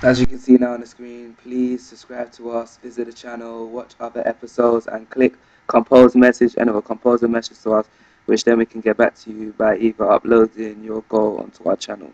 As you can see now on the screen, please subscribe to us, visit the channel, watch other episodes, and click compose message and it will compose a message to us, which then we can get back to you by either uploading your goal onto our channel.